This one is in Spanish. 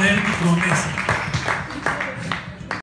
poner promesa.